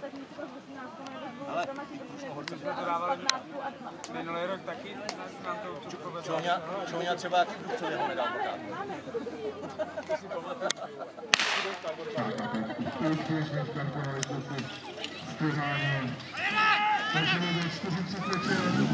ostatní třeba z 18 nebo Ale- tam jsme to dávali minulý rok taky, nám to určitě povedlo. Čoňa, třeba jaký Krupcově jeho nedal pořád. úspěšně startovali kluci z Kořáně. Takže 45 let.